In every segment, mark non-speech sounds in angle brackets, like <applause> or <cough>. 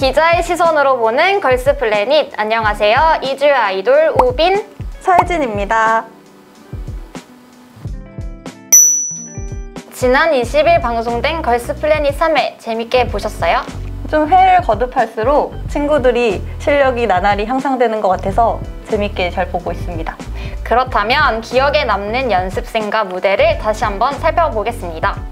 기자의 시선으로 보는 걸스 플래닛. 안녕하세요. 이주의 아이돌 우빈. 서혜진입니다. 지난 20일 방송된 걸스 플래닛 3회 재밌게 보셨어요? 좀 회를 거듭할수록 친구들이 실력이 나날이 향상되는 것 같아서 재밌게 잘 보고 있습니다. 그렇다면 기억에 남는 연습생과 무대를 다시 한번 살펴보겠습니다.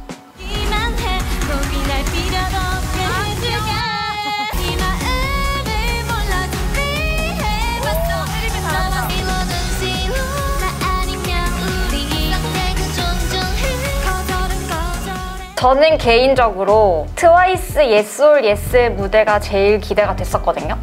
저는 개인적으로 트와이스 Yes or Yes 무대가 제일 기대가 됐었거든요.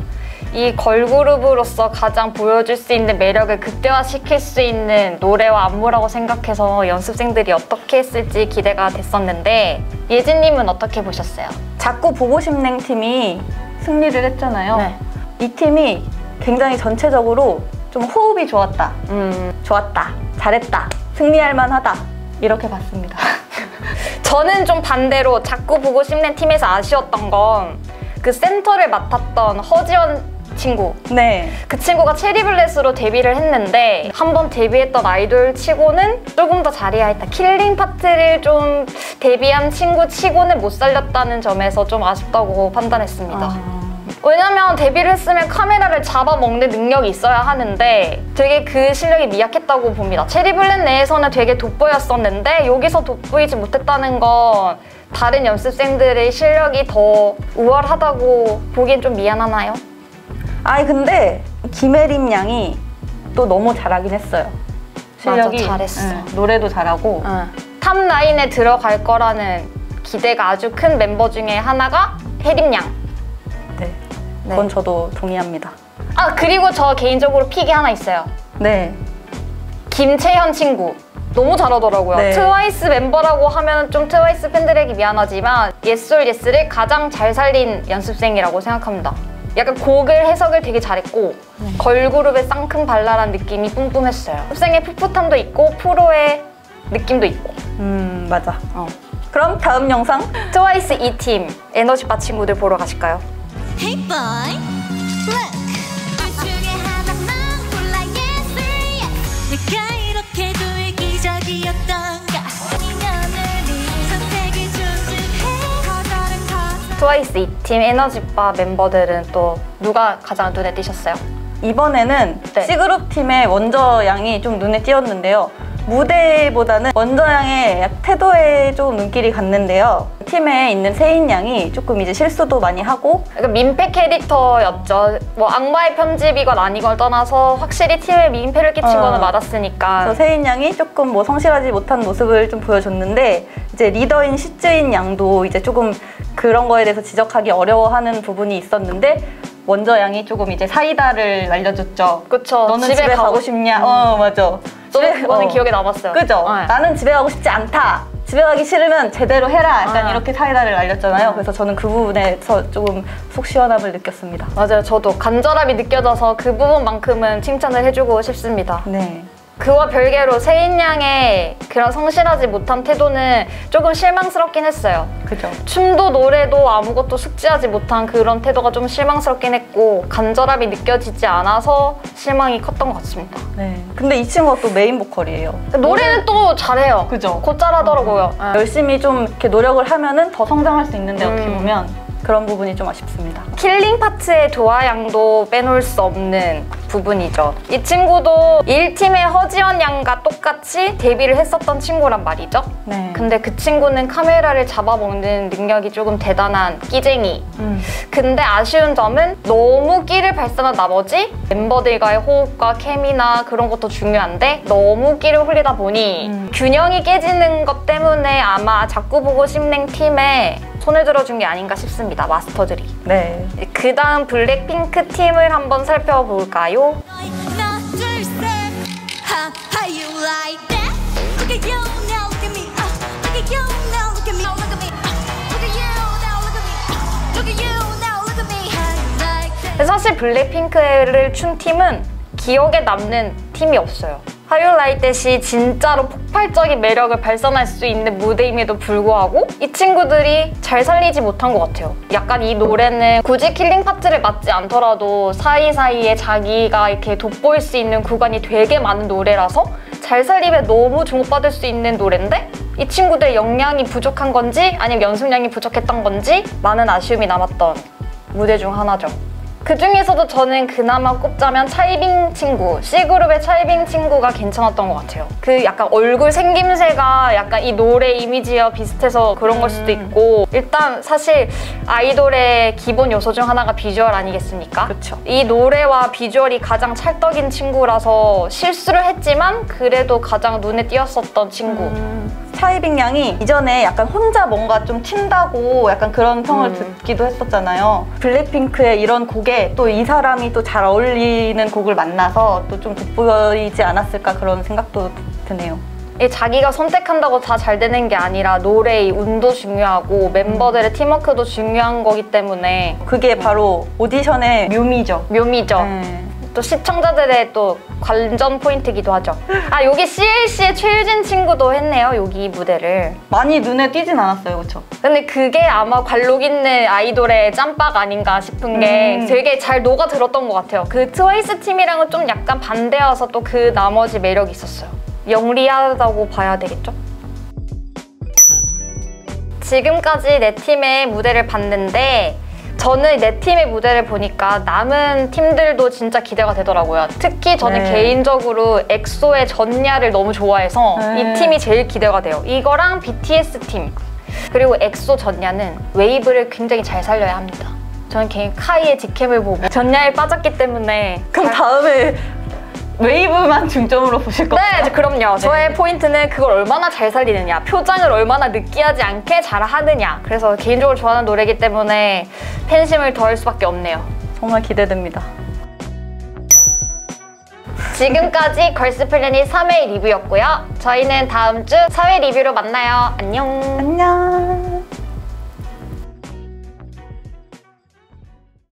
이 걸그룹으로서 가장 보여줄 수 있는 매력을 극대화시킬 수 있는 노래와 안무라고 생각해서 연습생들이 어떻게 했을지 기대가 됐었는데 예진님은 어떻게 보셨어요? 자꾸 보고 싶냉 팀이 승리를 했잖아요. 네. 이 팀이 굉장히 전체적으로 좀 호흡이 좋았다. 음, 좋았다. 잘했다. 승리할 만하다. 이렇게 봤습니다. <laughs> 저는 좀 반대로 자꾸 보고 싶는 팀에서 아쉬웠던 건 그 센터를 맡았던 허지원 친구 네. 그 친구가 체리블렛으로 데뷔를 했는데 한번 데뷔했던 아이돌 치고는 조금 더 잘해야 했다. killing part를 좀 데뷔한 친구 치고는 못 살렸다는 점에서 좀 아쉽다고 판단했습니다. 아, 왜냐면 데뷔를 했으면 카메라를 잡아먹는 능력이 있어야 하는데 되게 그 실력이 미약했다고 봅니다. 체리블렛 내에서는 되게 돋보였었는데 여기서 돋보이지 못했다는 건 다른 연습생들의 실력이 더 우월하다고 보기엔 좀 미안하나요? 아니 근데 김혜림 양이 또 너무 잘하긴 했어요. 실력이 맞아, 잘했어. 응, 노래도 잘하고 top9에 들어갈 거라는 기대가 아주 큰 멤버 중에 하나가 혜림 양. 네. 네. 그건 저도 동의합니다. 아 그리고 저 개인적으로 pick이 하나 있어요. 네. 김채현 친구. 너무 잘하더라고요. 네. 트와이스 멤버라고 하면 좀 트와이스 팬들에게 미안하지만 Yes or Yes를 가장 잘 살린 연습생이라고 생각합니다. 약간 곡을 해석을 되게 잘했고 네. 걸그룹의 상큼 발랄한 느낌이 뿜뿜했어요. 연습생의 풋풋함도 있고 프로의 느낌도 있고 음 맞아. 어. 그럼 다음 영상 트와이스 2팀 에너지바 친구들 보러 가실까요? Hey boy look 둘 중에 하나만 골라 yes or yes 내가 이렇게 도 이기적이었던가 아니면 우리 선택을 존중해 거절은 거절 트와이스 2팀 에너지바 멤버들은 또 누가 가장 눈에 띄셨어요? 이번에는 네. C그룹 팀의 원저 양이 좀 눈에 띄었는데요. 무대보다는 원저 양의 약 태도에 좀 눈길이 갔는데요. 팀에 있는 세인 양이 조금 이제 실수도 많이 하고 그러니까 민폐 캐릭터였죠. 뭐 악마의 편집이건 아니걸 떠나서 확실히 팀에 민폐를 끼친 어. 거는 맞았으니까. 그래서 세인 양이 조금 뭐 성실하지 못한 모습을 좀 보여줬는데 이제 리더인 시즈인 양도 이제 조금 그런 거에 대해서 지적하기 어려워하는 부분이 있었는데 원저 양이 조금 이제 사이다를 날려줬죠. 그쵸. 너는 집에, 가고, 싶냐? 어 맞아. 집에- 그거는 어. 기억에 남았어요. 그죠? 네. 나는 집에 가고 싶지 않다. 집에 가기 싫으면 제대로 해라. 약간 아. 이렇게 사이다를 날렸잖아요. 아. 그래서 저는 그 부분에서 조금 속 시원함을 느꼈습니다. 맞아요. 저도 간절함이 느껴져서 그 부분만큼은 칭찬을 해주고 싶습니다. 네. 그와 별개로 세인 양의 그런 성실하지 못한 태도는 조금 실망스럽긴 했어요. 그죠? 춤도 노래도 아무것도 숙지하지 못한 그런 태도가 좀 실망스럽긴 했고 간절함이 느껴지지 않아서 실망이 컸던 것 같습니다. 네. 근데 이 친구가 또 메인 보컬이에요. 노래는 또 잘해요. 그죠? 곧잘하더라고요. 네. 열심히 좀 이렇게 노력을 하면은 더 성장할 수 있는데 어떻게 음. 보면 그런 부분이 좀 아쉽습니다. killing part의 도화양도 빼놓을 수 없는 부분이죠. 이 친구도 1팀의 허지연 양과 똑같이 데뷔를 했었던 친구란 말이죠. 네. 근데 그 친구는 카메라를 잡아먹는 능력이 조금 대단한 끼쟁이. 음. 근데 아쉬운 점은 너무 끼를 발산한 나머지 멤버들과의 호흡과 케미나 그런 것도 중요한데 너무 끼를 흘리다 보니 음. 균형이 깨지는 것 때문에 아마 자꾸 보고 싶는 팀에 손을 들어준 게 아닌가 싶습니다. 마스터들이. 네. 그 다음 블랙핑크 팀을 한번 살펴볼까요? 하나 둘 셋 How, how you like that? Look at you now look at me uh, Look at you now look at me Look at me uh, Look at you now look at me uh, Look at you now look at me How you like that? 사실 블랙핑크를 춘 팀은 기억에 남는 팀이 없어요. 하이라이트시 진짜로 폭발적인 매력을 발산할 수 있는 무대임에도 불구하고 이 친구들이 잘 살리지 못한 것 같아요. 약간 이 노래는 굳이 killing part를 맡지 않더라도 사이사이에 자기가 이렇게 돋보일 수 있는 구간이 되게 많은 노래라서 잘 살림에 너무 주목받을 수 있는 노래인데 이 친구들 역량이 부족한 건지 아니면 연습량이 부족했던 건지 많은 아쉬움이 남았던 무대 중 하나죠. 그 중에서도 저는 그나마 꼽자면 차이빙 친구, C그룹의 차이빙 친구가 괜찮았던 것 같아요. 그 약간 얼굴 생김새가 약간 이 노래 이미지와 비슷해서 그런 걸 수도 있고 일단 사실 아이돌의 기본 요소 중 하나가 비주얼 아니겠습니까? 그쵸. 이 노래와 비주얼이 가장 찰떡인 친구라서 실수를 했지만 그래도 가장 눈에 띄었었던 친구. 차이빙 양이 이전에 약간 혼자 뭔가 좀 튄다고 약간 그런 평을 음. 듣기도 했었잖아요. 블랙핑크의 이런 곡에 또 이 사람이 또 잘 어울리는 곡을 만나서 또 좀 돋보이지 않았을까 그런 생각도 드네요. 이 자기가 선택한다고 다 잘 되는 게 아니라 노래의 운도 중요하고 멤버들의 팀워크도 중요한 거기 때문에 그게 바로 오디션의 묘미죠. 묘미죠. 네. 또 시청자들의 또 관전 포인트기도 하죠. 아 여기 CLC의 최유진 친구도 했네요. 여기 이 무대를. 많이 눈에 띄진 않았어요, 그렇죠? 근데 그게 아마 관록 있는 아이돌의 짬밥 아닌가 싶은 게 음. 되게 잘 녹아 들었던 것 같아요. 그 트와이스 팀이랑은 좀 약간 반대여서 또 그 나머지 매력이 있었어요. 영리하다고 봐야 되겠죠? 지금까지 네 팀의 무대를 봤는데 저는 네 팀의 무대를 보니까 남은 팀들도 진짜 기대가 되더라고요. 특히 저는 네. 개인적으로 엑소의 전야를 너무 좋아해서 네. 이 팀이 제일 기대가 돼요. 이거랑 BTS 팀 그리고 엑소 전야는 웨이브를 굉장히 잘 살려야 합니다. 저는 개인 카이의 직캠을 보고 전야에 빠졌기 때문에 그럼 잘- 다음에 웨이브만 중점으로 보실 거예요? 네, 그럼요. 저의 포인트는 그걸 얼마나 잘 살리느냐, 표정을 얼마나 느끼하지 않게 잘 하느냐. 그래서 개인적으로 좋아하는 노래이기 때문에 팬심을 더할 수밖에 없네요. 정말 기대됩니다. 지금까지 걸스 플래닛 3회 리뷰였고요. 저희는 다음 주 4회 리뷰로 만나요. 안녕. 안녕.